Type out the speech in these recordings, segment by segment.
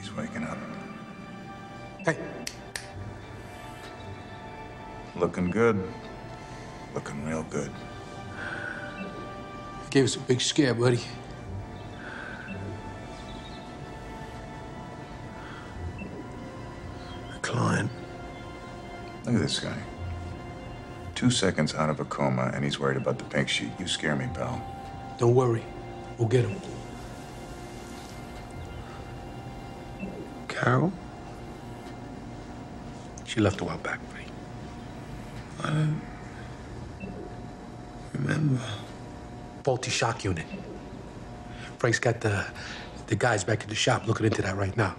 He's waking up. Hey, Looking good. Looking real good. gave us a big scare, buddy. A client. Look at this guy. Two seconds out of a coma, and he's worried about the pink sheet. You scare me, pal. Don't worry. We'll get him. Carol? She left a while back, buddy. I don't Remember? Faulty shock unit. Frank's got the the guys back at the shop looking into that right now.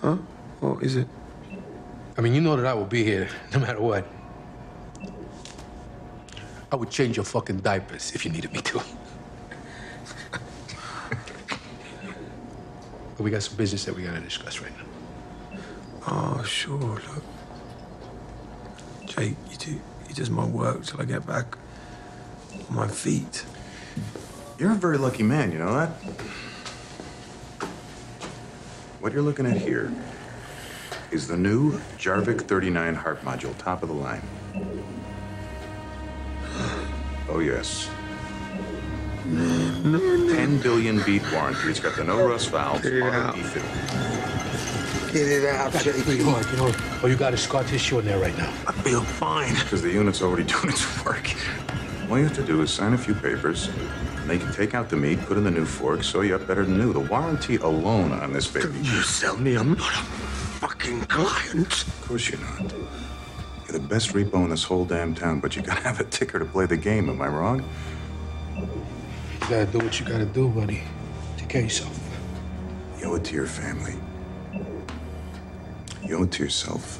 Huh? What is it? I mean, you know that I will be here no matter what. I would change your fucking diapers if you needed me to. but we got some business that we gotta discuss right now. Oh, sure, look. Jake, you do you does my work till I get back on my feet. You're a very lucky man, you know that? What you're looking at here is the new Jarvik 39 heart module, top of the line. Oh, yes. 10 billion beat warranty. It's got the no rust valve. Get it auto out. Get it out, That's pretty hard, you know. Oh, you got a scar tissue in there right now. I feel fine. Because the unit's already doing its work. All you have to do is sign a few papers, and they can take out the meat, put in the new fork, sew you up better than new. The warranty alone on this baby. You sell me, I'm not a fucking client. Of course you're not. You're the best repo in this whole damn town, but you gotta have a ticker to play the game, am I wrong? You gotta do what you gotta do, buddy. Take care of yourself. You owe it to your family. You owe it to yourself.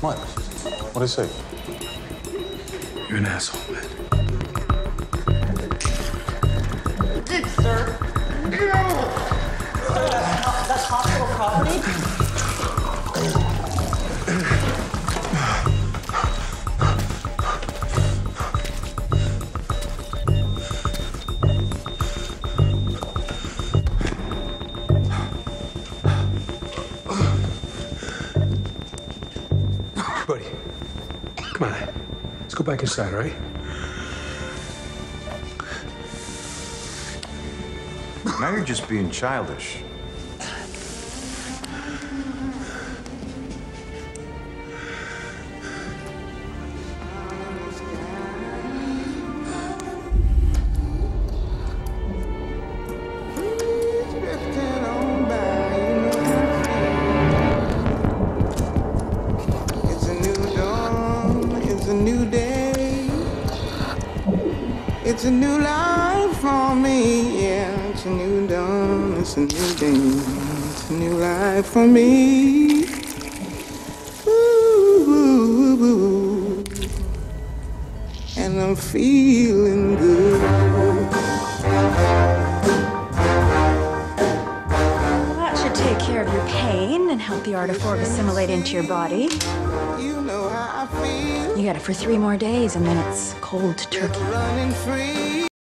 What? What did I say? You're an asshole, man. Property? Buddy, come on. Let's go back inside, all right? Now you're just being childish. It's a new life for me, yeah. It's a new dawn, it's a new day. It's a new life for me. Ooh. And I'm feeling artiforg assimilate into your body. You know how I feel. You got it for three more days, and then it's cold turkey.